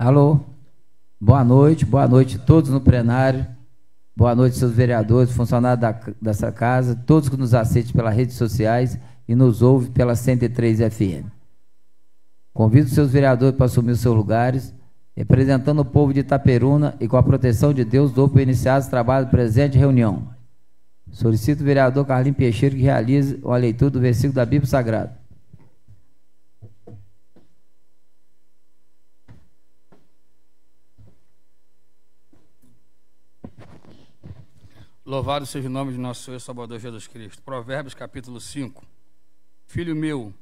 Alô? Boa noite, boa noite a todos no plenário. Boa noite, seus vereadores, funcionários da, dessa casa, todos que nos assistem pelas redes sociais e nos ouvem pela 103 FM. Convido seus vereadores para assumir os seus lugares, representando o povo de Itaperuna e com a proteção de Deus, dou para iniciar os trabalhos do presente reunião. Solicito o vereador Carlinhos Peixeiro que realize a leitura do versículo da Bíblia Sagrada. Louvado seja o nome de nosso Senhor e Salvador Jesus Cristo. Provérbios capítulo 5. Filho meu,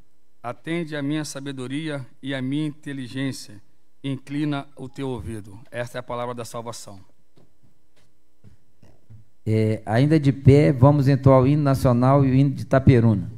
atende a minha sabedoria e a minha inteligência, inclina o teu ouvido. Esta é a palavra da salvação. É, ainda de pé, vamos entoar o hino nacional e o hino de Itaperuna.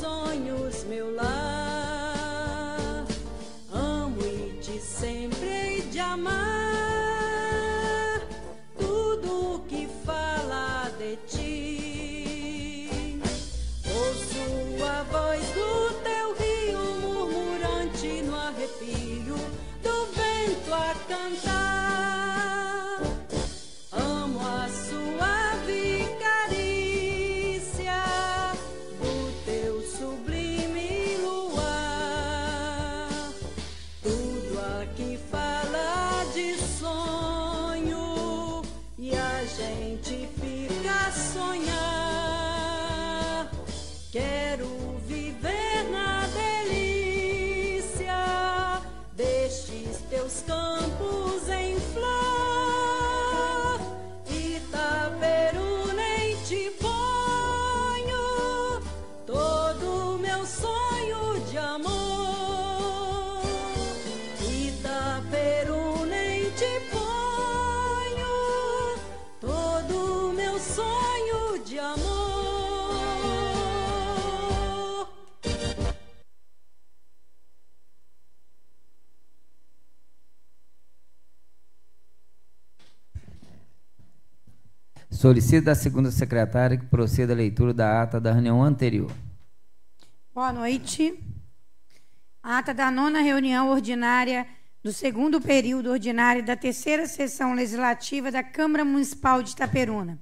sonhos, meu lar. Solicito da segunda secretária que proceda a leitura da ata da reunião anterior. Boa noite. ata da nona reunião ordinária do segundo período ordinário da terceira sessão legislativa da Câmara Municipal de Itaperuna.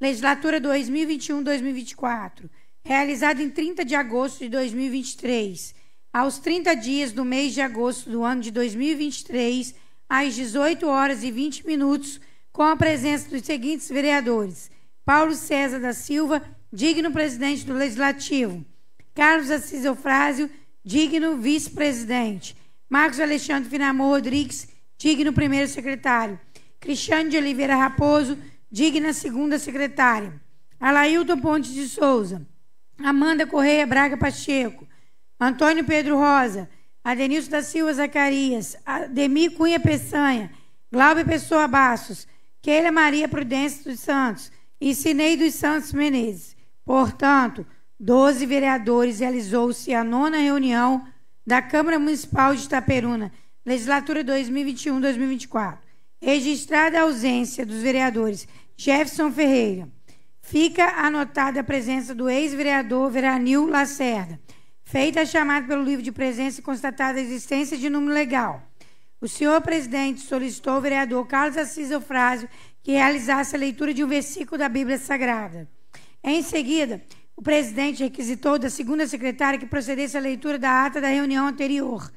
Legislatura 2021-2024. Realizada em 30 de agosto de 2023. Aos 30 dias do mês de agosto do ano de 2023, às 18 horas e 20 minutos, com a presença dos seguintes vereadores: Paulo César da Silva, digno presidente do Legislativo, Carlos Assis Eufrásio, digno vice-presidente, Marcos Alexandre Finamor Rodrigues, digno primeiro secretário, Cristiane de Oliveira Raposo, digna segunda secretária, Alailton Pontes de Souza, Amanda Correia Braga Pacheco, Antônio Pedro Rosa, Adenilson da Silva Zacarias, Ademir Cunha Peçanha, Glauber Pessoa Bastos, Keila Maria Prudência dos Santos e Cinei dos Santos Menezes. Portanto, 12 vereadores realizou-se a nona reunião da Câmara Municipal de Itaperuna, legislatura 2021-2024. Registrada a ausência dos vereadores Jefferson Ferreira, fica anotada a presença do ex-vereador Veranil Lacerda. Feita a chamada pelo livro de presença e constatada a existência de número legal o senhor presidente solicitou ao vereador Carlos Assis Eufrásio que realizasse a leitura de um versículo da Bíblia Sagrada. Em seguida, o presidente requisitou da segunda secretária que procedesse à leitura da ata da reunião anterior,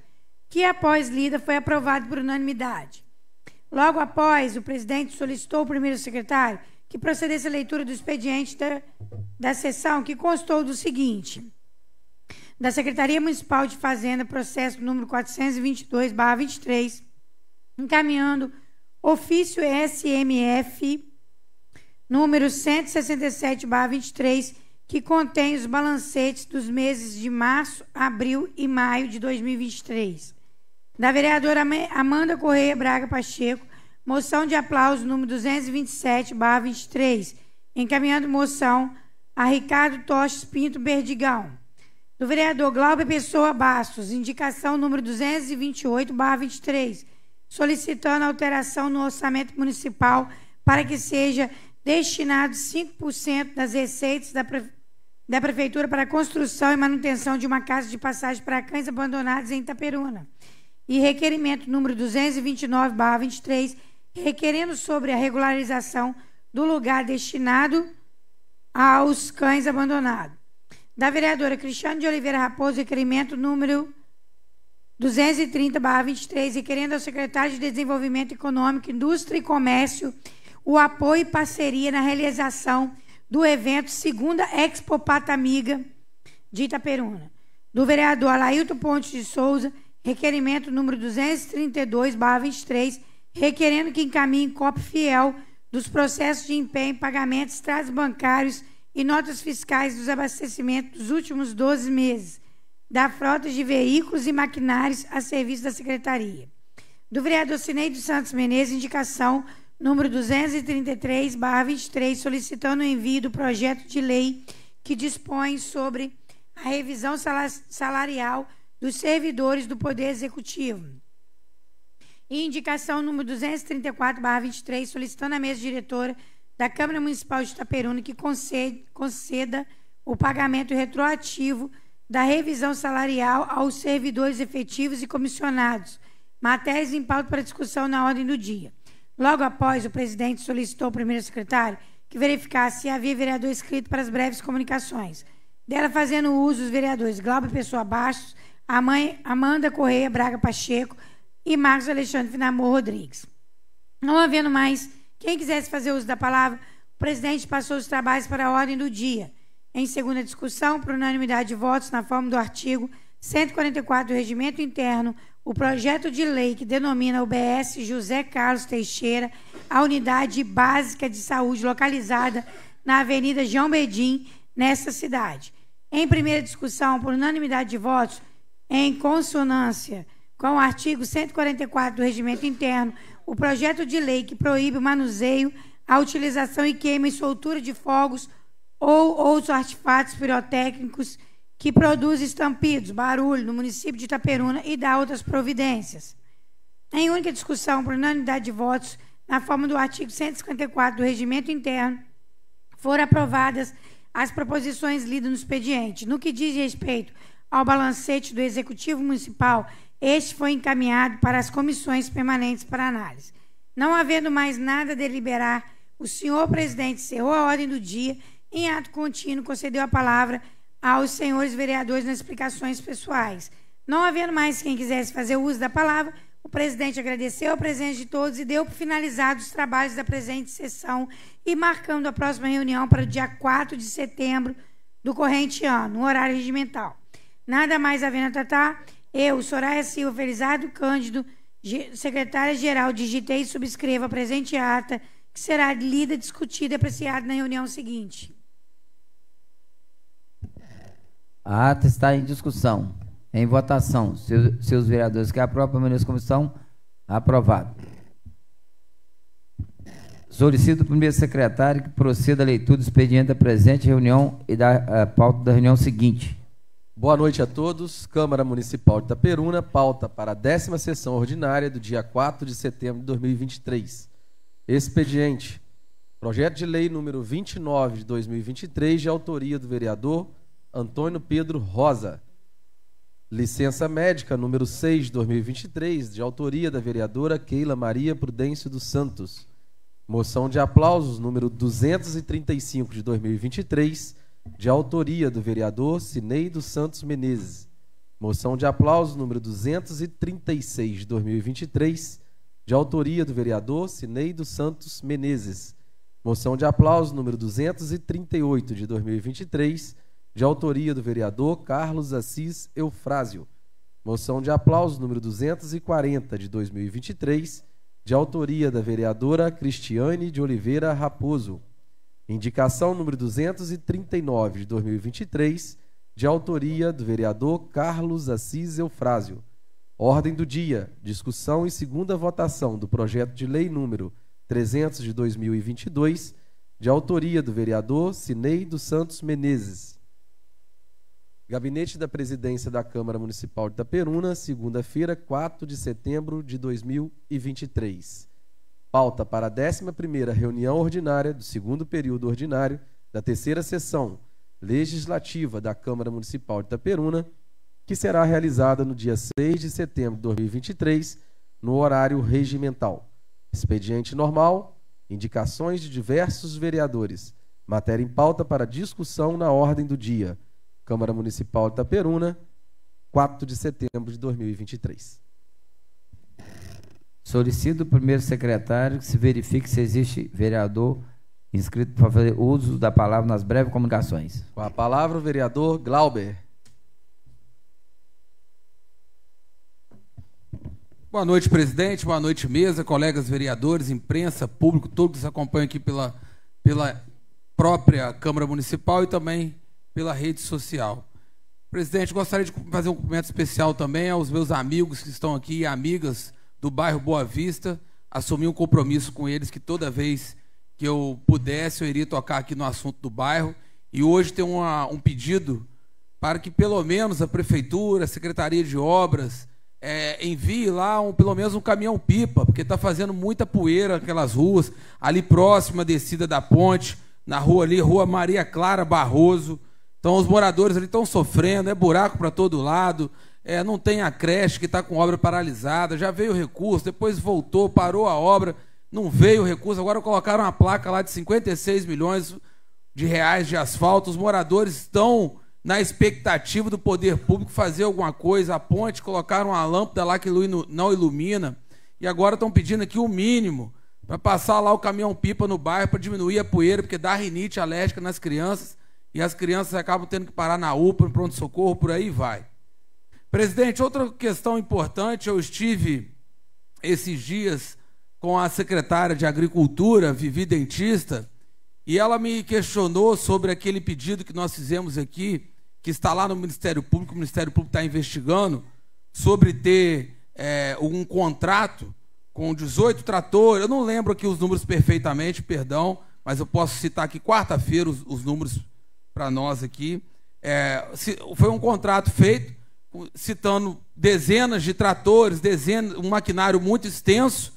que, após lida, foi aprovado por unanimidade. Logo após, o presidente solicitou ao primeiro secretário que procedesse à leitura do expediente da, da sessão, que constou do seguinte: da Secretaria Municipal de Fazenda, processo número 422/23, encaminhando ofício SMF número 167/23, que contém os balancetes dos meses de março, abril e maio de 2023. Da vereadora Amanda Correia Braga Pacheco, moção de aplauso número 227/23, encaminhando moção a Ricardo Toches Pinto Berdigão do vereador Glauber Pessoa Bastos, indicação número 228/23, solicitando alteração no orçamento municipal para que seja destinado 5% das receitas da, da prefeitura para a construção e manutenção de uma casa de passagem para cães abandonados em Itaperuna. E requerimento número 229/23, requerendo sobre a regularização do lugar destinado aos cães abandonados da vereadora Cristiane de Oliveira Raposo, requerimento número 230-23, requerendo ao secretário de Desenvolvimento Econômico, Indústria e Comércio o apoio e parceria na realização do evento Segunda Expo Patamiga de Itaperuna. Do vereador Alailton Pontes de Souza, requerimento número 232-23, requerendo que encaminhe cópia fiel dos processos de empenho, pagamentos, bancários e notas fiscais dos abastecimentos dos últimos 12 meses da frota de veículos e maquinários a serviço da Secretaria. Do vereador Cineide Santos Menezes, indicação número 233-23, solicitando o envio do projeto de lei que dispõe sobre a revisão salarial dos servidores do Poder Executivo. E indicação número 234-23, solicitando à mesa diretora da Câmara Municipal de Itaperuna que conceda, conceda o pagamento retroativo da revisão salarial aos servidores efetivos e comissionados, matérias em pauta para discussão na ordem do dia. Logo após, o presidente solicitou ao primeiro secretário que verificasse se havia vereador inscrito para as breves comunicações. Dela fazendo uso os vereadores Glauber Pessoa Bastos, Amanda Correia Braga Pacheco e Marcos Alexandre Finamor Rodrigues. Não havendo mais quem quisesse fazer uso da palavra, o presidente passou os trabalhos para a ordem do dia. Em segunda discussão, por unanimidade de votos, na forma do artigo 144 do Regimento Interno, o projeto de lei que denomina o BS José Carlos Teixeira a unidade básica de saúde localizada na Avenida João Bedim, nessa cidade. Em primeira discussão, por unanimidade de votos, em consonância com o artigo 144 do Regimento Interno, o projeto de lei que proíbe o manuseio, a utilização e queima e soltura de fogos ou outros artefatos pirotécnicos que produz estampidos, barulho no município de Itaperuna e dá outras providências. Em única discussão, por unanimidade de votos, na forma do artigo 154 do Regimento Interno, foram aprovadas as proposições lidas no expediente. No que diz respeito ao balancete do Executivo Municipal, este foi encaminhado para as comissões permanentes para análise. Não havendo mais nada a deliberar, o senhor presidente encerrou a ordem do dia, em ato contínuo concedeu a palavra aos senhores vereadores nas explicações pessoais. Não havendo mais quem quisesse fazer uso da palavra, o presidente agradeceu a presença de todos e deu por finalizados os trabalhos da presente sessão e marcando a próxima reunião para o dia 4 de setembro do corrente ano, no horário regimental. Nada mais havendo a tratar, eu, Soraya Silva Felizardo Cândido, secretária-geral, digitei e subscrevo a presente ata, que será lida, discutida e apreciada na reunião seguinte. A ata está em discussão. Em votação. Seus, seus vereadores que aprovam, permaneçam como estão. Aprovado. Solicito o primeiro secretário que proceda a leitura do expediente da presente reunião e da pauta da reunião seguinte. Boa noite a todos. Câmara Municipal de Itaperuna, pauta para a décima sessão ordinária do dia 4 de setembro de 2023. Expediente. Projeto de lei número 29 de 2023, de autoria do vereador Antônio Pedro Rosa. Licença médica número 6 de 2023, de autoria da vereadora Keila Maria Prudêncio dos Santos. Moção de aplausos número 235 de 2023, de autoria do vereador Cinei dos Santos Menezes. Moção de aplausos número 236 de 2023, de autoria do vereador Cinei dos Santos Menezes. Moção de aplausos número 238 de 2023, de autoria do vereador Carlos Assis Eufrásio. Moção de aplauso número 240 de 2023, de autoria da vereadora Cristiane de Oliveira Raposo. Indicação número 239 de 2023, de autoria do vereador Carlos Assis Eufrásio. Ordem do dia: discussão e segunda votação do projeto de lei número 300 de 2022, de autoria do vereador Cinei dos Santos Menezes. Gabinete da Presidência da Câmara Municipal de Itaperuna, segunda-feira, 4 de setembro de 2023. Pauta para a 11ª reunião ordinária do segundo período ordinário da terceira sessão legislativa da Câmara Municipal de Itaperuna, que será realizada no dia 6 de setembro de 2023, no horário regimental. Expediente normal, indicações de diversos vereadores. Matéria em pauta para discussão na ordem do dia Câmara Municipal de Itaperuna, 4 de setembro de 2023. Solicito o primeiro secretário que se verifique se existe vereador inscrito para fazer uso da palavra nas breves comunicações. Com a palavra o vereador Glauber. Boa noite, presidente. Boa noite, mesa, colegas vereadores, imprensa, público, todos que acompanham aqui pela, pela própria Câmara Municipal e também pela rede social. Presidente, gostaria de fazer um cumprimento especial também aos meus amigos que estão aqui e amigas do bairro Boa Vista. Assumi um compromisso com eles que toda vez que eu pudesse eu iria tocar aqui no assunto do bairro. E hoje tem uma, um pedido para que pelo menos a prefeitura, a secretaria de obras é, envie lá um, pelo menos um caminhão pipa, porque está fazendo muita poeira aquelas ruas ali próxima à descida da ponte, na rua ali, rua Maria Clara Barroso. Então os moradores ali estão sofrendo, é buraco para todo lado, é, não tem a creche que está com obra paralisada, já veio o recurso, depois voltou, parou a obra, não veio o recurso, agora colocaram uma placa lá de 56 milhões de reais de asfalto, os moradores estão na expectativa do poder público fazer alguma coisa, a ponte, colocaram uma lâmpada lá que não ilumina, e agora estão pedindo aqui o mínimo para passar lá o caminhão-pipa no bairro para diminuir a poeira, porque dá rinite alérgica nas crianças, e as crianças acabam tendo que parar na UPA, no pronto-socorro, por aí vai. Presidente, outra questão importante, eu estive esses dias com a secretária de Agricultura, Vivi Dentista, e ela me questionou sobre aquele pedido que nós fizemos aqui, que está lá no Ministério Público, o Ministério Público está investigando, sobre ter é, um contrato com 18 tratores, eu não lembro aqui os números perfeitamente, perdão, mas eu posso citar aqui quarta-feira os, os, números para nós aqui. É, se, foi um contrato feito citando dezenas de tratores, dezenas, um maquinário muito extenso,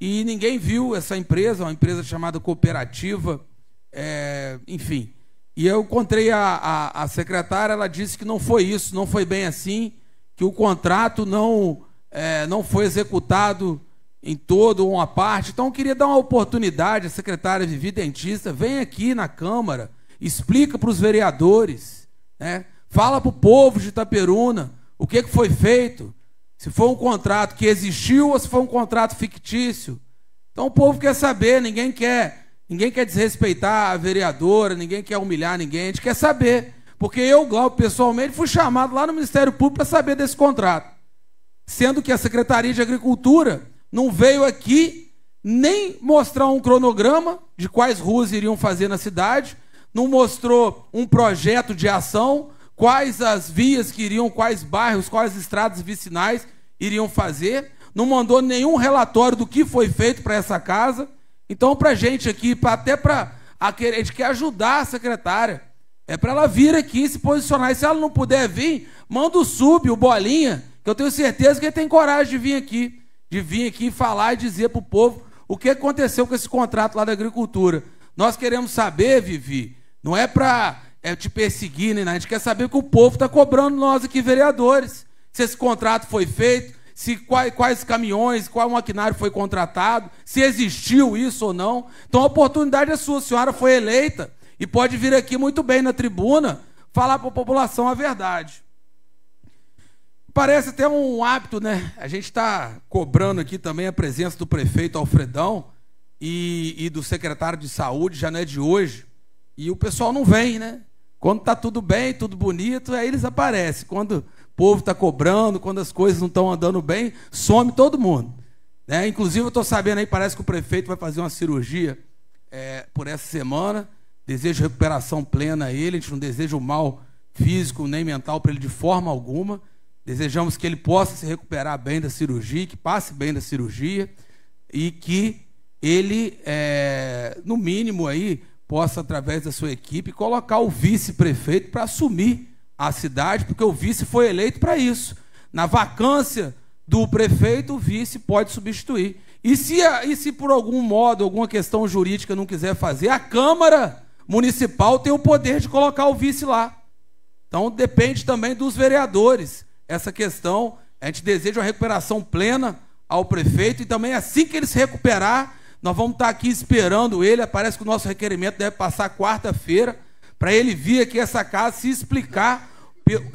e ninguém viu essa empresa, uma empresa chamada Cooperativa, é, enfim. E eu encontrei a, a, a, secretária, ela disse que não foi isso, não foi bem assim, que o contrato não, é, não foi executado em todo ou uma parte. Então eu queria dar uma oportunidade à secretária Vivi Dentista, vem aqui na Câmara, explica para os vereadores, né? fala para o povo de Itaperuna o que, que foi feito, se foi um contrato que existiu ou se foi um contrato fictício. Então o povo quer saber, ninguém quer, ninguém quer desrespeitar a vereadora, ninguém quer humilhar ninguém, a gente quer saber. Porque eu, Glauco, pessoalmente, fui chamado lá no Ministério Público para saber desse contrato. Sendo que a Secretaria de Agricultura não veio aqui nem mostrar um cronograma de quais ruas iriam fazer na cidade, não mostrou um projeto de ação, quais as vias que iriam, quais bairros, quais estradas vicinais iriam fazer, não mandou nenhum relatório do que foi feito para essa casa. Então, para a gente aqui, até para a, a gente quer ajudar a secretária, é para ela vir aqui se posicionar. E se ela não puder vir, manda o sub, o bolinha, que eu tenho certeza que ele tem coragem de vir aqui, de vir aqui falar e dizer para o povo o que aconteceu com esse contrato lá da agricultura. Nós queremos saber, Vivi, não é para é te perseguir, né? A gente quer saber o que o povo está cobrando nós aqui, vereadores. Se esse contrato foi feito, se quais, quais caminhões, qual maquinário foi contratado, se existiu isso ou não. Então a oportunidade é sua, a senhora foi eleita e pode vir aqui muito bem na tribuna falar para a população a verdade. Parece até um hábito, né? A gente está cobrando aqui também a presença do prefeito Alfredão e, e do secretário de saúde, já não é de hoje. E o pessoal não vem, né? Quando está tudo bem, tudo bonito, aí eles aparecem. Quando o povo está cobrando, quando as coisas não estão andando bem, some todo mundo. Né? Inclusive, eu estou sabendo aí, parece que o prefeito vai fazer uma cirurgia é, por essa semana. Desejo recuperação plena a ele, a gente não deseja o mal físico nem mental para ele de forma alguma. Desejamos que ele possa se recuperar bem da cirurgia, que passe bem da cirurgia e que ele, é, no mínimo aí, possa, através da sua equipe, colocar o vice-prefeito para assumir a cidade, porque o vice foi eleito para isso. Na vacância do prefeito, o vice pode substituir. E se, e se por algum modo, alguma questão jurídica não quiser fazer, a Câmara Municipal tem o poder de colocar o vice lá. Então depende também dos vereadores. Essa questão, a gente deseja uma recuperação plena ao prefeito e também assim que ele se recuperar, nós vamos estar aqui esperando ele. Parece que o nosso requerimento deve passar quarta-feira para ele vir aqui essa casa se explicar,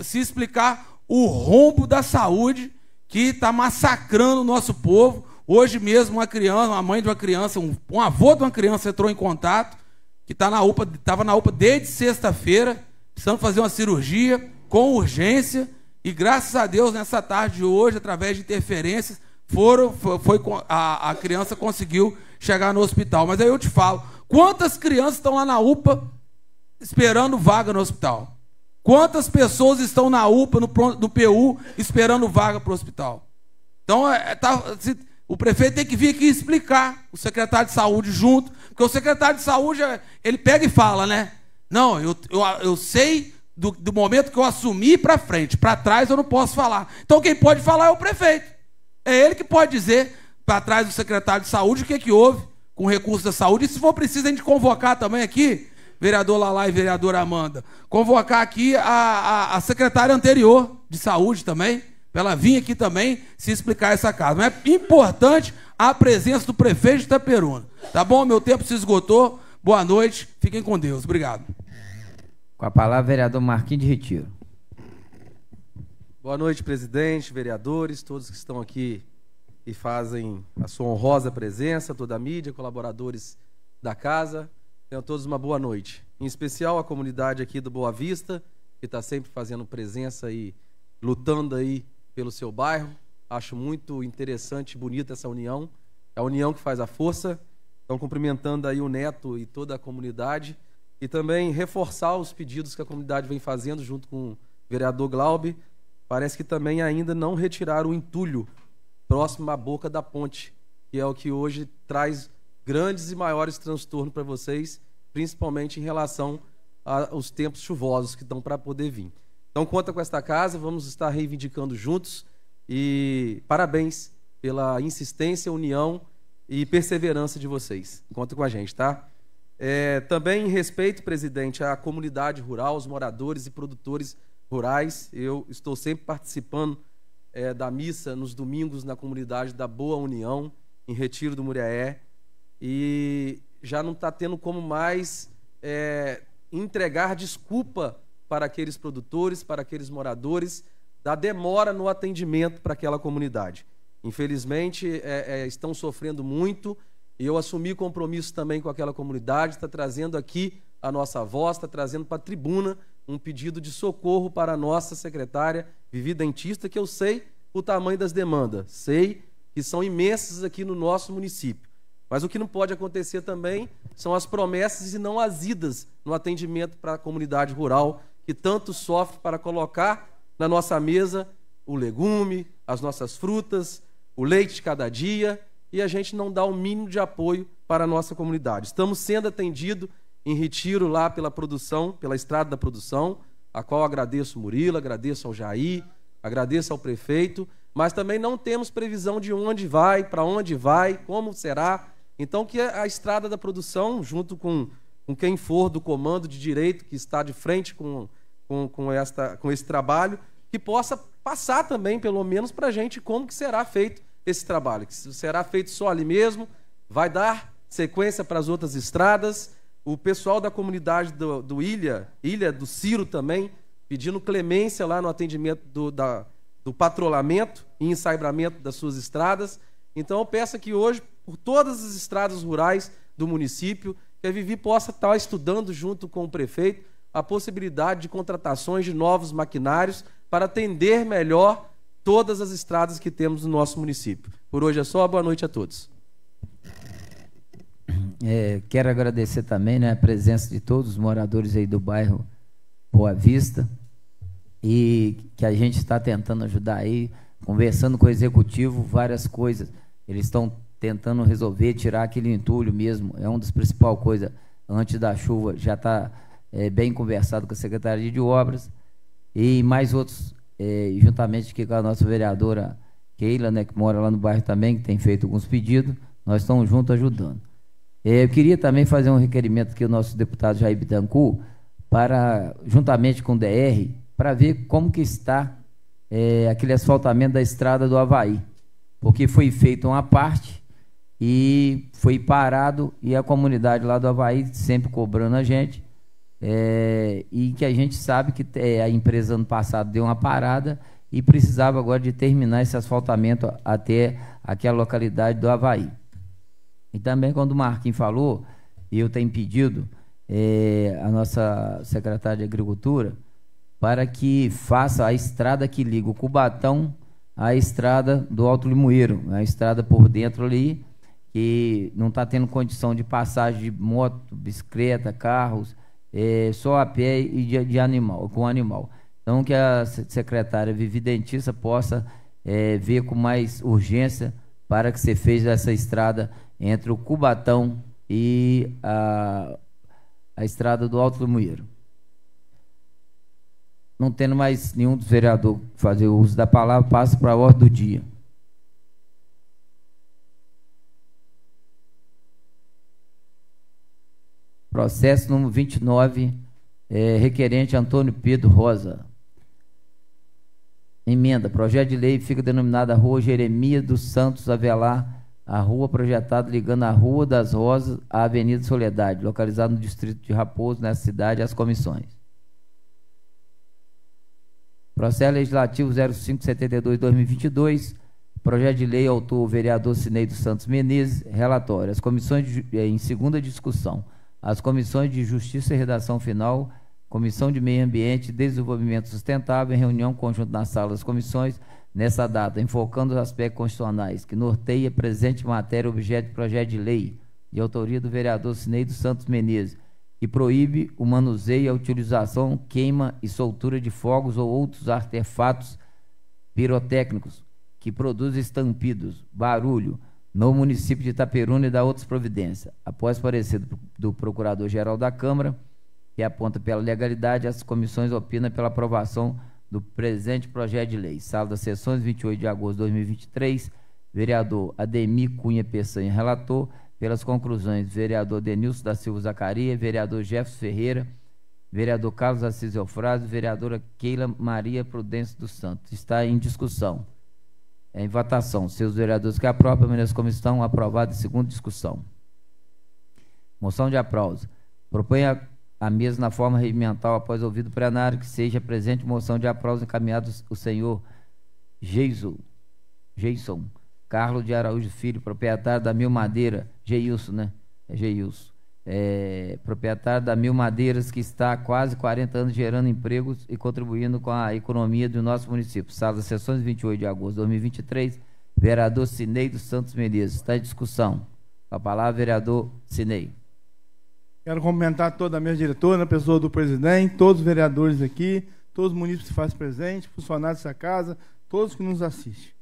se explicar o rombo da saúde que está massacrando o nosso povo. Hoje mesmo, uma criança, uma mãe de uma criança, um, um avô de uma criança entrou em contato, que tá na UPA, estava na UPA desde sexta-feira, precisando fazer uma cirurgia com urgência. E graças a Deus, nessa tarde de hoje, através de interferências, foram, foi, foi a, a criança conseguiu chegar no hospital. Mas aí eu te falo, quantas crianças estão lá na UPA esperando vaga no hospital? Quantas pessoas estão na UPA, no, no PU, esperando vaga para o hospital? Então, é, é, tá, se, o prefeito tem que vir aqui explicar, o secretário de saúde junto, porque o secretário de saúde, é, ele pega e fala, né? Não, eu, eu, eu sei do, do momento que eu assumi para frente, para trás eu não posso falar. Então, quem pode falar é o prefeito. É ele que pode dizer para trás do secretário de saúde o que, é que houve com o recurso da saúde. E se for preciso, a gente convocar também aqui vereador Lalá e vereadora Amanda, convocar aqui a, a, a secretária anterior de saúde também, para ela vir aqui também se explicar essa casa. Mas é importante a presença do prefeito de Itaperuna. Tá bom? Meu tempo se esgotou. Boa noite. Fiquem com Deus. Obrigado. Com a palavra, vereador Marquinhos de Retiro. Boa noite, presidente, vereadores, todos que estão aqui e fazem a sua honrosa presença, toda a mídia, colaboradores da casa. Tenham todos uma boa noite. Em especial a comunidade aqui do Boa Vista, que está sempre fazendo presença e lutando aí pelo seu bairro. Acho muito interessante e bonita essa união. É a união que faz a força. Então, cumprimentando aí o Neto e toda a comunidade. E também reforçar os pedidos que a comunidade vem fazendo junto com o vereador Glaube. Parece que também ainda não retiraram o entulho próximo à boca da ponte, que é o que hoje traz grandes e maiores transtornos para vocês, principalmente em relação aos tempos chuvosos que estão para poder vir. Então, conta com esta casa, vamos estar reivindicando juntos e parabéns pela insistência, união e perseverança de vocês. Conta com a gente, tá? É, também em respeito, presidente, à comunidade rural, os moradores e produtores rurais, eu estou sempre participando é, da missa nos domingos na comunidade da Boa União, em Retiro do Muriaé e já não está tendo como mais é, entregar desculpa para aqueles produtores, para aqueles moradores, da demora no atendimento para aquela comunidade. Infelizmente, é, é, estão sofrendo muito e eu assumi compromisso também com aquela comunidade, está trazendo aqui a nossa voz, está trazendo para a tribuna um pedido de socorro para a nossa secretária Vivi Dentista, que eu sei o tamanho das demandas, sei que são imensas aqui no nosso município. Mas o que não pode acontecer também são as promessas e não as idas no atendimento para a comunidade rural, que tanto sofre para colocar na nossa mesa o legume, as nossas frutas, o leite de cada dia, e a gente não dá o mínimo de apoio para a nossa comunidade. Estamos sendo atendidos em retiro lá pela produção, pela estrada da produção, a qual agradeço Murilo, agradeço ao Jair, agradeço ao prefeito, mas também não temos previsão de onde vai, para onde vai, como será, então, que a estrada da produção, junto com, com quem for do comando de direito que está de frente com, com, com, esta, com esse trabalho, que possa passar também, pelo menos, para a gente como que será feito esse trabalho. Que será feito só ali mesmo, vai dar sequência para as outras estradas. O pessoal da comunidade do, do Ilha, Ilha do Ciro também, pedindo clemência lá no atendimento do, da, do patrulhamento e ensaiamento das suas estradas. Então eu peço que hoje, por todas as estradas rurais do município, que a Vivi possa estar estudando junto com o prefeito a possibilidade de contratações de novos maquinários para atender melhor todas as estradas que temos no nosso município. Por hoje é só, boa noite a todos. É, quero agradecer também né, a presença de todos os moradores aí do bairro Boa Vista e que a gente está tentando ajudar aí, conversando com o executivo, várias coisas. Eles estão tentando resolver, tirar aquele entulho mesmo. É uma das principais coisas. Antes da chuva, já está é, bem conversado com a Secretaria de Obras. E mais outros, é, juntamente aqui com a nossa vereadora Keila, né, que mora lá no bairro também, que tem feito alguns pedidos. Nós estamos juntos ajudando. É, eu queria também fazer um requerimento aqui ao nosso deputado Jair Bittencourt, para, juntamente com o DR, para ver como que está é, aquele asfaltamento da estrada do Havaí porque foi feita uma parte e foi parado e a comunidade lá do Havaí sempre cobrando a gente é, e que a gente sabe que é, a empresa ano passado deu uma parada e precisava agora de terminar esse asfaltamento até aquela localidade do Havaí. E também quando o Marquinhos falou, eu tenho pedido é, a nossa secretária de Agricultura para que faça a estrada que liga o Cubatão à estrada do Alto Limoeiro, a estrada por dentro ali, que não está tendo condição de passagem de moto, bicicleta, carros, é, só a pé e de, de, animal, com animal. Então que a secretária Vivi Dentista possa é, ver com mais urgência para que você fez essa estrada entre o Cubatão e a, a estrada do Alto Limoeiro. Não tendo mais nenhum dos vereadores fazer uso da palavra, passa para a ordem do dia. Processo número 29, é, requerente Antônio Pedro Rosa. Emenda. Projeto de lei fica denominada Rua Jeremias dos Santos Avelar, a rua projetada ligando a Rua das Rosas à Avenida Soledade, localizada no distrito de Raposo, nessa cidade, as comissões. Processo Legislativo 0572-2022, projeto de lei, autor o vereador Cinei dos Santos Menezes, relatório. As comissões de, em segunda discussão. As comissões de Justiça e Redação Final, Comissão de Meio Ambiente e Desenvolvimento Sustentável, em reunião conjunta na sala das comissões, nessa data, enfocando os aspectos constitucionais que norteia presente matéria objeto de projeto de lei, de autoria do vereador Cinei Santos Menezes, que proíbe o manuseio, a utilização, queima e soltura de fogos ou outros artefatos pirotécnicos que produzem estampidos, barulho, no município de Itaperuna e da outras providências. Após parecer do Procurador-Geral da Câmara, que aponta pela legalidade, as comissões opinam pela aprovação do presente projeto de lei. Sala das sessões, 28 de agosto de 2023, vereador Ademir Cunha Peçanha, relator, pelas conclusões, vereador Denilson da Silva Zacaria, vereador Jefferson Ferreira, vereador Carlos Assis Eufrásio, vereadora Keila Maria Prudência dos Santos. Está em discussão. É em votação. Seus vereadores que aprovam, permaneçam como estão, aprovado em segunda discussão. Moção de aplauso. Propõe a, a mesa na forma regimental, após ouvido plenário, que seja presente moção de aplauso encaminhado o senhor Geison Carlos de Araújo Filho, proprietário da Mil Madeira, Geilson, né? É Geilson. É, proprietário da Mil Madeiras, que está há quase 40 anos gerando empregos e contribuindo com a economia do nosso município. Sala das sessões, 28 de agosto de 2023. Vereador Cinei dos Santos Menezes. Está em discussão. Com a palavra, vereador Cinei. Quero cumprimentar toda a minha diretora, na pessoa do presidente, todos os vereadores aqui, todos os munícipes que fazem presente, funcionários dessa casa, todos que nos assistem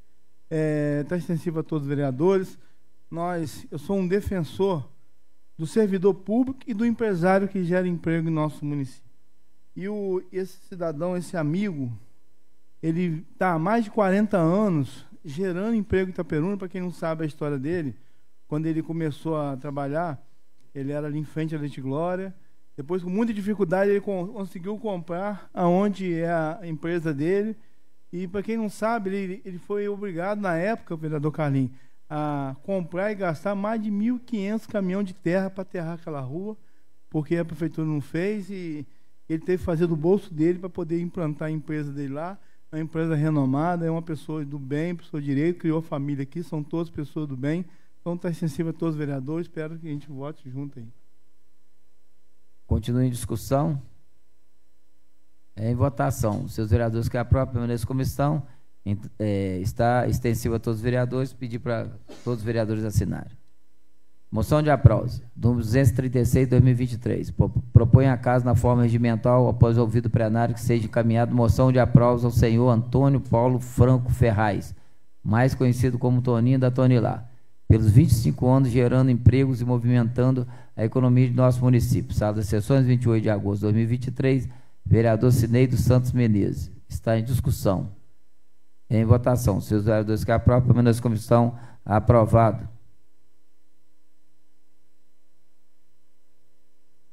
está é, tá extensivo a todos os vereadores. Nós, eu sou um defensor do servidor público e do empresário que gera emprego em nosso município. E o, esse cidadão, esse amigo, ele está há mais de 40 anos gerando emprego em Itaperuna. Para quem não sabe a história dele, quando ele começou a trabalhar, ele era ali em frente à Leite Glória. Depois, com muita dificuldade, ele conseguiu comprar aonde é a empresa dele e para quem não sabe, ele, ele foi obrigado na época, o vereador Carlinhos, a comprar e gastar mais de 1.500 caminhões de terra para aterrar aquela rua, porque a prefeitura não fez e ele teve que fazer do bolso dele para poder implantar a empresa dele lá. É uma empresa renomada, é uma pessoa do bem, pessoa de direito, criou família aqui, são todas pessoas do bem. Então está sensível a todos os vereadores, espero que a gente vote junto aí. Continua em discussão. É em votação. Seus vereadores que aprovam, permaneçam como estão. É, está extensivo a todos os vereadores. Pedir para todos os vereadores assinarem. Moção de aplauso, número 236, 2023. Propõe a casa na forma regimental, após ouvido plenário, que seja encaminhado moção de aplauso ao senhor Antônio Paulo Franco Ferraz, mais conhecido como Toninho da Tonilá, pelos 25 anos gerando empregos e movimentando a economia de nosso município. Sala das sessões, 28 de agosto de 2023 Vereador Cinei dos Santos Menezes. Está em discussão. Em votação. Se os vereadores que aprovam, permaneçam como estão. Aprovado.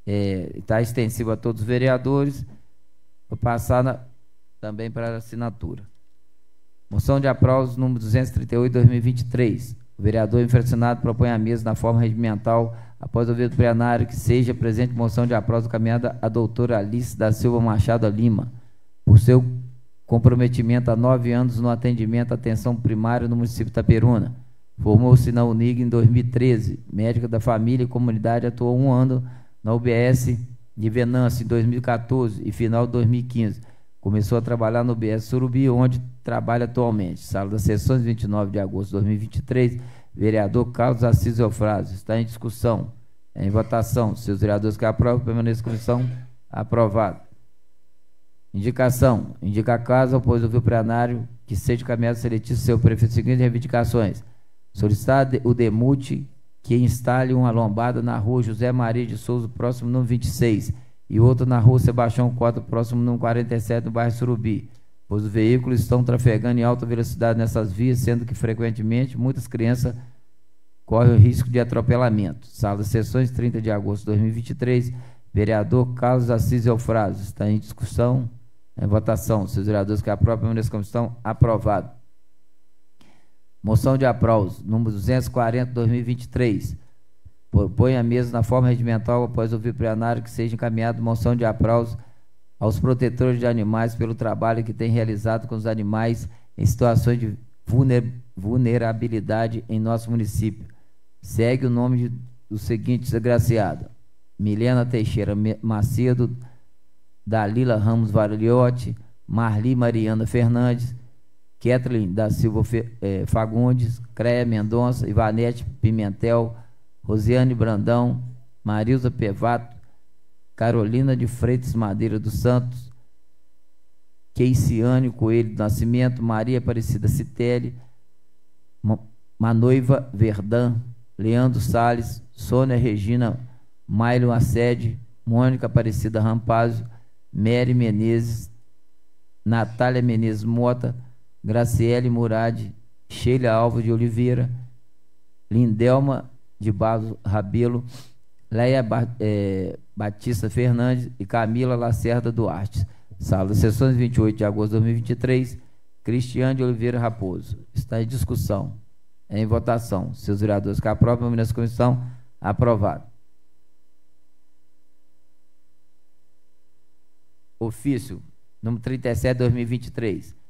É, está extensivo a todos os vereadores. Vou passar na, também para a assinatura. Moção de aplauso número 238, 2023. O vereador infracionado propõe a mesa na forma regimental após ouvir do plenário que seja presente moção de aplauso caminhada a doutora Alice da Silva Machado Lima, por seu comprometimento há nove anos no atendimento à atenção primária no município de Itaperuna. Formou-se na UNIG em 2013, médica da família e comunidade, atuou um ano na UBS de Venâncio em 2014 e final de 2015. Começou a trabalhar no UBS Surubi, onde trabalha atualmente. Sala das sessões, 29 de agosto de 2023. Vereador Carlos Assis Eufrásio. Está em discussão. Em votação. Seus vereadores que aprovam, permaneçam comissão. Aprovado. Indicação. Indica a casa, após ouvir o plenário, que seja caminhado seletivo seu prefeito seguinte reivindicações. Solicitar o demute que instale uma lombada na rua José Maria de Souza, próximo número 26, e outra na rua Sebastião Cota, próximo número 47, no bairro Surubi, pois os veículos estão trafegando em alta velocidade nessas vias, sendo que frequentemente muitas crianças correm o risco de atropelamento. Sala de sessões, 30 de agosto de 2023, vereador Carlos Assis Eufrásio, está em discussão, em votação. Seus vereadores que aprovam a comissão, aprovado. Moção de aplauso, número 240, 2023. Põe a mesa na forma regimental após ouvir o plenário que seja encaminhado moção de aplauso aos protetores de animais pelo trabalho que têm realizado com os animais em situações de vulnerabilidade em nosso município. Segue o nome de, do seguinte agraciado: Milena Teixeira Macedo, Dalila Ramos Varliotti, Marli Mariana Fernandes, Kathleen da Silva eh, Fagundes, Creia Mendonça, Ivanete Pimentel, Rosiane Brandão, Marilza Pevato, Carolina de Freitas Madeira dos Santos, Keiciane Coelho do Nascimento, Maria Aparecida Citelli, Manoiva Verdã, Leandro Sales, Sônia Regina Mailo Assede, Mônica Aparecida Rampazio, Mary Menezes, Natália Menezes Mota, Graciele Murad, Sheila Alves de Oliveira, Lindelma de Barros Rabelo, Leia é, Batista Fernandes e Camila Lacerda Duarte. Sala, sessões 28 de agosto de 2023, Cristiane de Oliveira Raposo. Está em discussão. Em votação. Seus vereadores que aprovam, nessa comissão, aprovado. Ofício número 37, 2023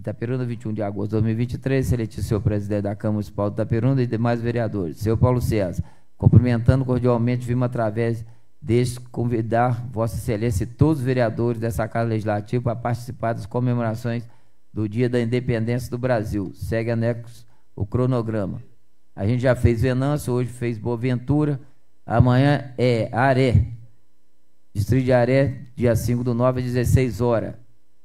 Itaperuna, 21 de agosto de 2023, seletivo senhor presidente da Câmara Municipal de Itaperuna e demais vereadores. Senhor Paulo César, cumprimentando cordialmente, vimos através deste convidar Vossa Excelência e todos os vereadores dessa Casa Legislativa para participar das comemorações do Dia da Independência do Brasil. Segue anexo o cronograma. A gente já fez Venâncio, hoje fez Boaventura, amanhã é Aré, Distrito de Aré, dia 5 do 9 às 16 horas.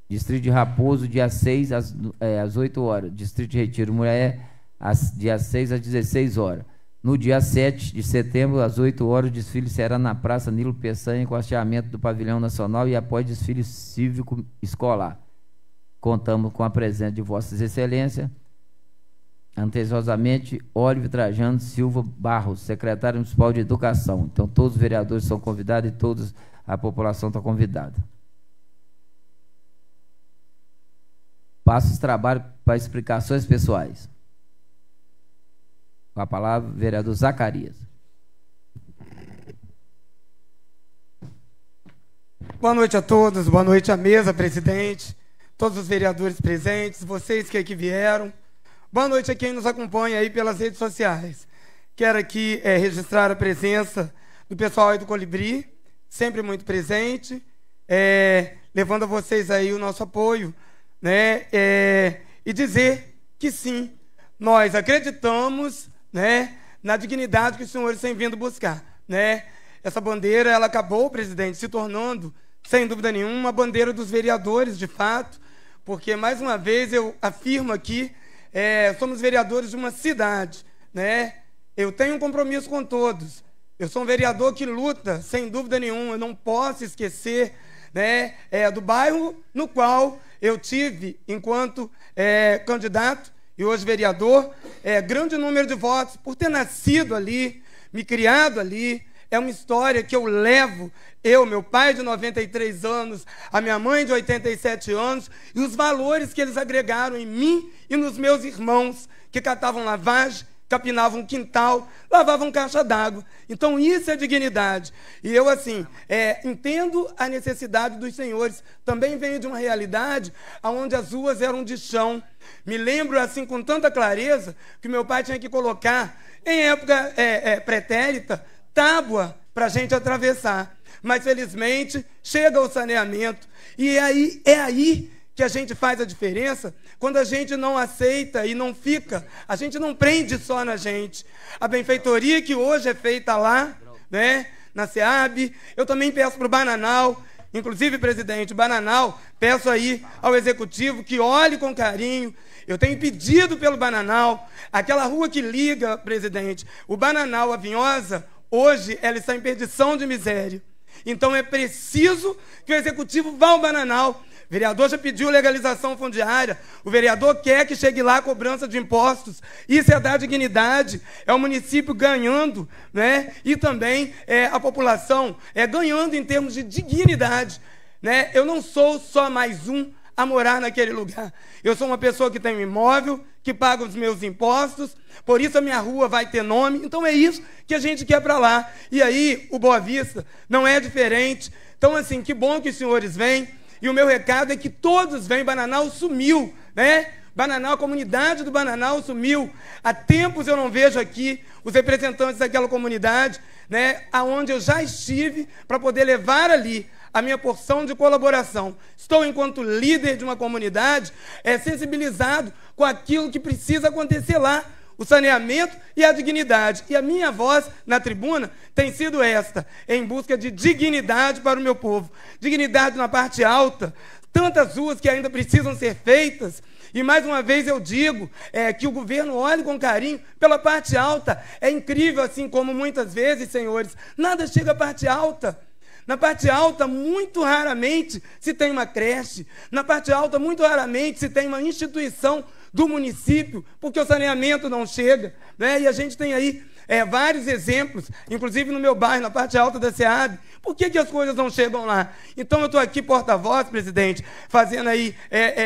Distrito de Raposo, dia 6 às, é, às 8 horas. Distrito de Retiro Mulher, às, dia 6 às 16 horas. No dia 7 de setembro, às 8 horas, o desfile será na Praça Nilo Peçanha, com hasteamento do Pavilhão Nacional e após desfile cívico escolar. Contamos com a presença de Vossas Excelências, anteciosamente, Olive Trajano Silva Barros, secretário municipal de Educação. Então, todos os vereadores são convidados e toda a população está convidada. Passo os trabalhos para explicações pessoais. Com a palavra, vereador Zacarias. Boa noite a todos, boa noite à mesa, presidente, todos os vereadores presentes, vocês que aqui vieram. Boa noite a quem nos acompanha aí pelas redes sociais. Quero aqui é, registrar a presença do pessoal aí do Colibri, sempre muito presente, é, levando a vocês aí o nosso apoio né, é, e dizer que sim, nós acreditamos né, na dignidade que os senhores têm vindo buscar. Né? Essa bandeira ela acabou, presidente, se tornando, sem dúvida nenhuma, uma bandeira dos vereadores, de fato, porque, mais uma vez, eu afirmo aqui, é, somos vereadores de uma cidade. Né? Eu tenho um compromisso com todos. Eu sou um vereador que luta, sem dúvida nenhuma, eu não posso esquecer né, é, do bairro no qual eu tive, enquanto é, candidato e hoje vereador, é, grande número de votos por ter nascido ali, me criado ali. É uma história que eu levo, eu, meu pai de 93 anos, a minha mãe de 87 anos, e os valores que eles agregaram em mim e nos meus irmãos que catavam lavagem, capinavam um quintal, lavavam caixa d'água. Então, isso é dignidade. E eu, assim, é, entendo a necessidade dos senhores. Também venho de uma realidade onde as ruas eram de chão. Me lembro, assim, com tanta clareza, que meu pai tinha que colocar, em época é, é, pretérita, tábua para a gente atravessar. Mas, felizmente, chega o saneamento. E aí, é aí que a gente faz a diferença quando a gente não aceita e não fica, a gente não prende só na gente. A benfeitoria que hoje é feita lá, né, na SEAB, eu também peço para o Bananal, inclusive, presidente, Bananal, peço aí ao executivo que olhe com carinho. Eu tenho pedido pelo Bananal, aquela rua que liga, presidente, o Bananal, a Vinhosa, hoje ela está em perdição de miséria. Então é preciso que o executivo vá ao Bananal o vereador já pediu legalização fundiária. O vereador quer que chegue lá a cobrança de impostos. Isso é dar dignidade. É o município ganhando, né? E também é, a população é ganhando em termos de dignidade. Né? Eu não sou só mais um a morar naquele lugar. Eu sou uma pessoa que tem um imóvel, que paga os meus impostos, por isso a minha rua vai ter nome. Então é isso que a gente quer para lá. E aí, o Boa Vista não é diferente. Então, assim, que bom que os senhores vêm. E o meu recado é que todos vêm, Bananal sumiu, né? Bananal, a comunidade do Bananal sumiu. Há tempos eu não vejo aqui os representantes daquela comunidade, né? Aonde eu já estive para poder levar ali a minha porção de colaboração. Estou, enquanto líder de uma comunidade, é, sensibilizado com aquilo que precisa acontecer lá o saneamento e a dignidade. E a minha voz na tribuna tem sido esta, em busca de dignidade para o meu povo. Dignidade na parte alta, tantas ruas que ainda precisam ser feitas. E mais uma vez eu digo é, que o governo olhe com carinho pela parte alta. É incrível, assim como muitas vezes, senhores, nada chega à parte alta. Na parte alta, muito raramente se tem uma creche. Na parte alta, muito raramente se tem uma instituição do município, porque o saneamento não chega. Né? E a gente tem aí é, vários exemplos, inclusive no meu bairro, na parte alta da SEAB. Por que, que as coisas não chegam lá? Então eu estou aqui, porta-voz, presidente, fazendo aí, é, é,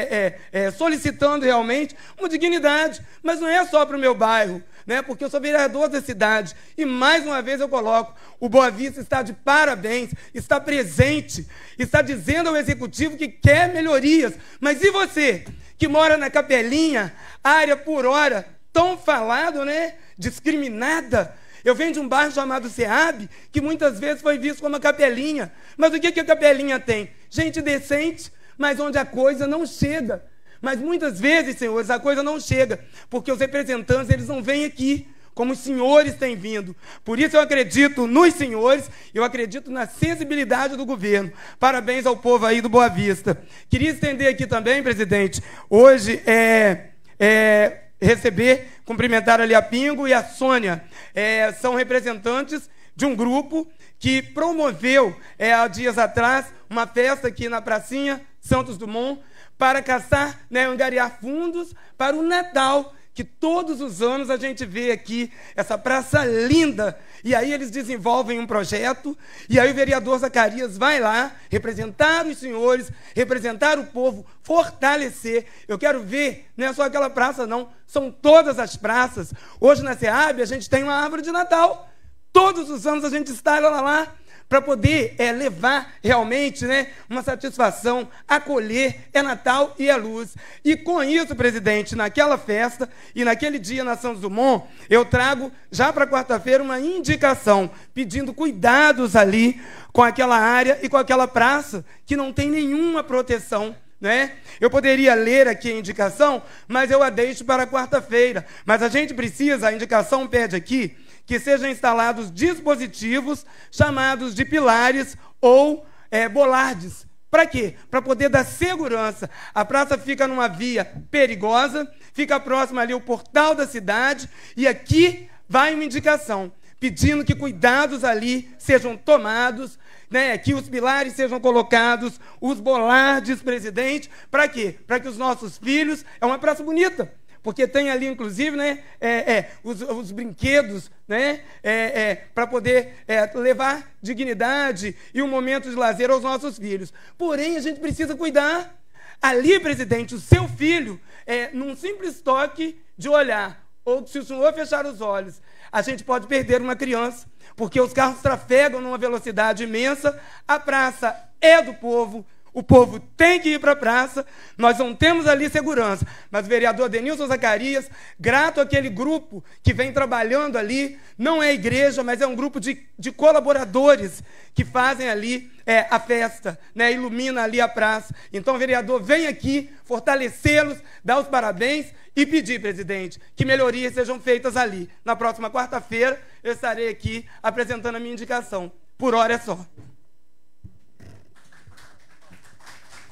é, é, solicitando realmente uma dignidade. Mas não é só para o meu bairro, né? porque eu sou vereador da cidade. E mais uma vez eu coloco: o Boa Vista está de parabéns, está presente, está dizendo ao executivo que quer melhorias. Mas e você? Que mora na capelinha, área por hora, tão falado, né? Discriminada. Eu venho de um bairro chamado Seab, que muitas vezes foi visto como uma capelinha. Mas o que, que a capelinha tem? Gente decente, mas onde a coisa não chega. Mas muitas vezes, senhores, a coisa não chega, porque os representantes eles não vêm aqui como os senhores têm vindo. Por isso eu acredito nos senhores, eu acredito na sensibilidade do governo. Parabéns ao povo aí do Boa Vista. Queria estender aqui também, presidente, hoje é, é receber, cumprimentar ali a Pingo e a Sônia. É, são representantes de um grupo que promoveu, é, há dias atrás, uma festa aqui na Pracinha Santos Dumont, para caçar, né, angariar fundos para o Natal que todos os anos a gente vê aqui essa praça linda. E aí eles desenvolvem um projeto, e aí o vereador Zacarias vai lá representar os senhores, representar o povo, fortalecer. Eu quero ver, não é só aquela praça, não, são todas as praças. Hoje na SEAB a gente tem uma árvore de Natal. Todos os anos a gente está lá, lá para poder é, levar realmente né, uma satisfação, acolher, é Natal e é luz. E com isso, presidente, naquela festa e naquele dia na São Dumont, eu trago já para quarta-feira uma indicação, pedindo cuidados ali com aquela área e com aquela praça que não tem nenhuma proteção. Né? Eu poderia ler aqui a indicação, mas eu a deixo para quarta-feira. Mas a gente precisa, a indicação pede aqui, que sejam instalados dispositivos chamados de pilares ou é, bolardes. Para quê? Para poder dar segurança. A praça fica numa via perigosa, fica próxima ali o portal da cidade, e aqui vai uma indicação, pedindo que cuidados ali sejam tomados, né, que os pilares sejam colocados, os bolardes, presidente, para quê? Para que os nossos filhos, é uma praça bonita, porque tem ali, inclusive, né, é, é, os, os, brinquedos né, é, é para poder é, levar dignidade e um momento de lazer aos nossos filhos. Porém, a gente precisa cuidar. Ali, presidente, o seu filho, é, num simples toque de olhar, ou se o senhor fechar os olhos, a gente pode perder uma criança, porque os carros trafegam numa velocidade imensa, a praça é do povo, o povo tem que ir para a praça, nós não temos ali segurança. Mas o vereador Denilson Zacarias, grato àquele grupo que vem trabalhando ali, não é igreja, mas é um grupo de, de colaboradores que fazem ali é, a festa, né, ilumina ali a praça. Então, vereador, vem aqui fortalecê-los, dar os parabéns e pedir, presidente, que melhorias sejam feitas ali. Na próxima quarta-feira, eu estarei aqui apresentando a minha indicação. Por hora é só.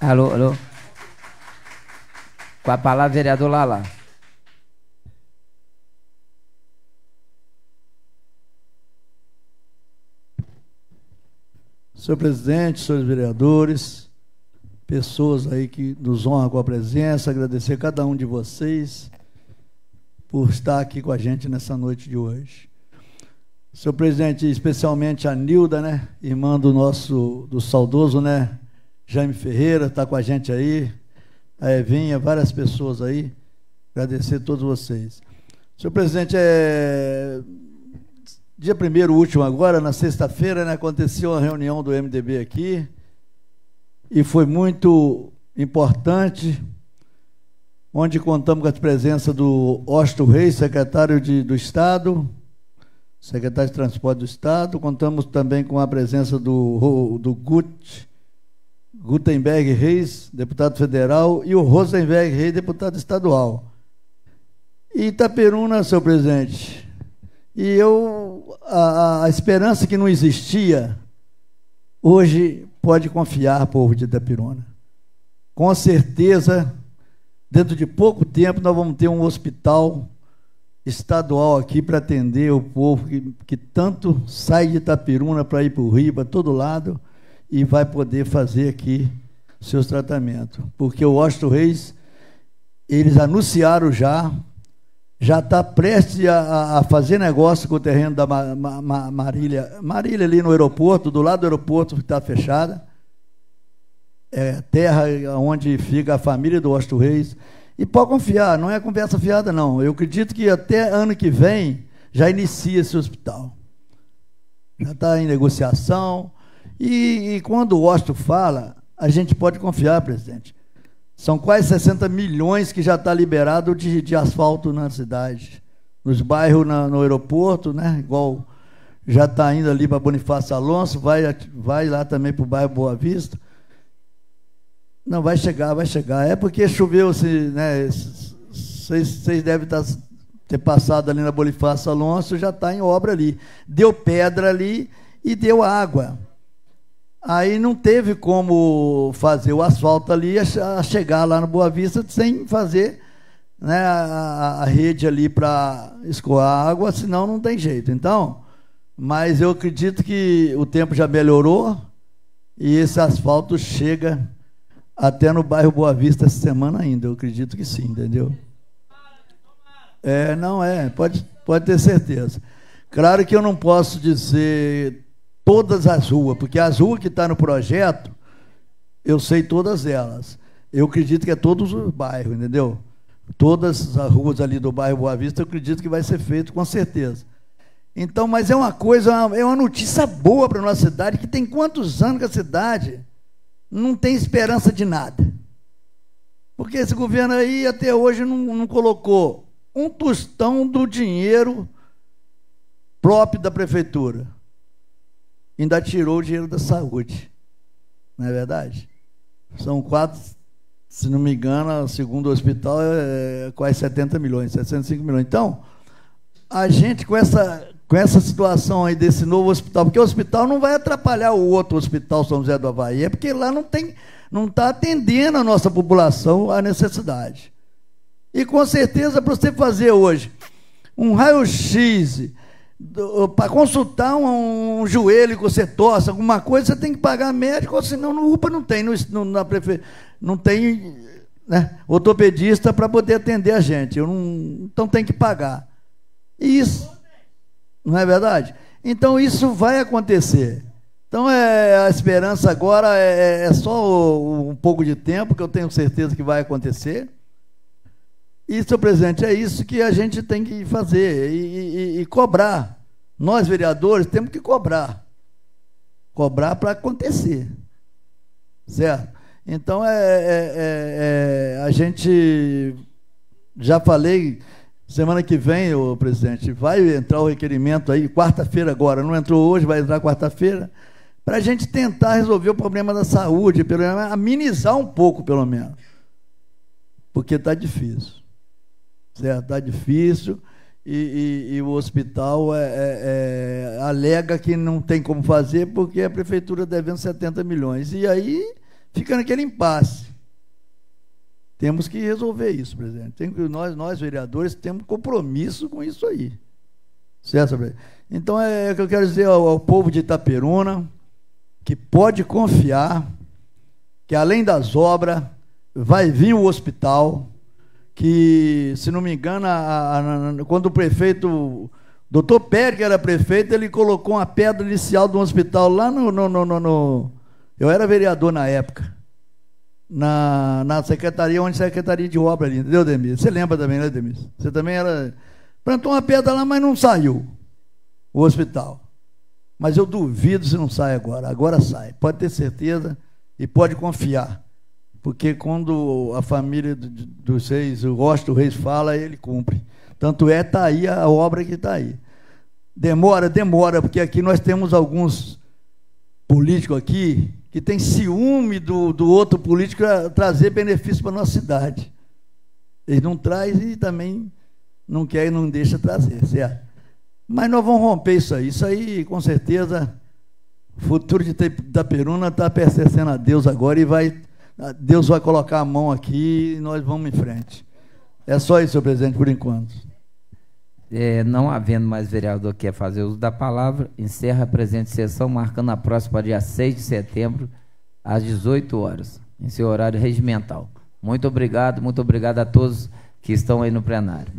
Alô, alô. Com a palavra, vereador Lala. Senhor presidente, senhores vereadores, pessoas aí que nos honram com a presença, agradecer a cada um de vocês por estar aqui com a gente nessa noite de hoje. Senhor presidente, especialmente a Nilda, né, irmã do nosso, do saudoso, né, Jaime Ferreira está com a gente aí, a Evinha, várias pessoas aí. Agradecer a todos vocês. Senhor presidente, é... dia primeiro último agora, na sexta-feira, né, aconteceu uma reunião do MDB aqui e foi muito importante, onde contamos com a presença do Osto Reis, secretário de, do Estado, secretário de Transporte do Estado, contamos também com a presença do, do Gut, Gutenberg Reis, deputado federal, e o Rosenberg Reis, deputado estadual. E Itaperuna, seu presidente. E eu, a, a esperança que não existia, hoje pode confiar, povo de Itaperuna. Com certeza, dentro de pouco tempo, nós vamos ter um hospital estadual aqui para atender o povo que, que tanto sai de Itaperuna para ir para o Rio, para todo lado e vai poder fazer aqui seus tratamentos. Porque o Washington Reis, eles anunciaram já, já está prestes a, a, fazer negócio com o terreno da Ma, Ma, Marília. Marília ali no aeroporto, do lado do aeroporto que está fechada. É terra onde fica a família do Washington Reis. E pode confiar, não é conversa fiada, não. Eu acredito que até ano que vem já inicia esse hospital. Já está em negociação, e, e quando o Washington fala, a gente pode confiar, presidente. São quase 60 milhões que já está liberado de, de asfalto na cidade. Nos bairros, na, no aeroporto, né? Igual já está indo ali para Bonifácio Alonso, vai, vai lá também para o bairro Boa Vista. Não, vai chegar, vai chegar. É porque choveu, né? Vocês devem tá, ter passado ali na Bonifácio Alonso, já está em obra ali. Deu pedra ali e deu água. Aí não teve como fazer o asfalto ali a chegar lá no Boa Vista sem fazer né, a, a rede ali para escoar água, senão não tem jeito. Então, mas eu acredito que o tempo já melhorou e esse asfalto chega até no bairro Boa Vista essa semana ainda. Eu acredito que sim, entendeu? É, não é, pode, pode ter certeza. Claro que eu não posso dizer todas as ruas, porque as ruas que estão tá no projeto, eu sei todas elas. Eu acredito que é todos os bairros, entendeu? Todas as ruas ali do bairro Boa Vista, eu acredito que vai ser feito com certeza. Então, mas é uma coisa, é uma notícia boa para a nossa cidade, que tem quantos anos que a cidade não tem esperança de nada. Porque esse governo aí até hoje não, não colocou um tostão do dinheiro próprio da prefeitura ainda tirou o dinheiro da saúde. Não é verdade? São quatro, se não me engano, segundo o hospital, é quase 70 milhões, 65 milhões. Então, a gente com essa, com essa situação aí desse novo hospital, porque o hospital não vai atrapalhar o outro hospital São José do Havaí, é porque lá não tem, não está atendendo a nossa população a necessidade. E com certeza, para você fazer hoje um raio-x para consultar um, um, joelho que você torce, alguma coisa, você tem que pagar médico, ou senão no UPA não tem, no, na prefe... não tem né, ortopedista para poder atender a gente. Não, então tem que pagar. Isso, não é verdade? Então isso vai acontecer. Então é, a esperança agora é, é só um pouco de tempo, que eu tenho certeza que vai acontecer. E, presidente, é isso que a gente tem que fazer e, e, e cobrar. Nós, vereadores, temos que cobrar. Cobrar para acontecer. Certo? Então, é, é, é, é, a gente. Já falei, semana que vem, o presidente, vai entrar o requerimento aí, quarta-feira agora, não entrou hoje, vai entrar quarta-feira, para a gente tentar resolver o problema da saúde, pelo menos, amenizar um pouco, pelo menos. Porque está difícil Está difícil e, e, e, o hospital é, é, é, alega que não tem como fazer porque a prefeitura devendo 70 milhões. E aí fica naquele impasse. Temos que resolver isso, presidente. Tem nós, nós, vereadores, temos compromisso com isso aí. Certo, presidente? Então é, é o que eu quero dizer ao, ao povo de Itaperuna, que pode confiar que além das obras, vai vir o hospital que, se não me engano, a, a, quando o prefeito, doutor Pérez, que era prefeito, ele colocou uma pedra inicial de um hospital lá no, no, no, no eu era vereador na época, na, na secretaria, onde secretaria de obra ali, entendeu, Demis? Você lembra também, né, Demis? Você também era. Plantou uma pedra lá, mas não saiu o hospital. Mas eu duvido se não sai agora. Agora sai, pode ter certeza e pode confiar porque quando a família dos reis, o rosto do reis fala, ele cumpre. Tanto é, está aí a obra que está aí. Demora, demora, porque aqui nós temos alguns políticos aqui que tem ciúme do, do outro político trazer benefício para a nossa cidade. Eles não trazem e também não querem, não deixa trazer, certo? Mas nós vamos romper isso aí. Isso aí, com certeza, o futuro de Itaperuna está pertencendo a Deus agora e vai Deus vai colocar a mão aqui e nós vamos em frente. É só isso, senhor presidente, por enquanto. É, não havendo mais vereador que quer fazer uso da palavra, encerra a presente sessão, marcando a próxima dia 6 de setembro, às 18 horas, em seu horário regimental. Muito obrigado, muito obrigado a todos que estão aí no plenário.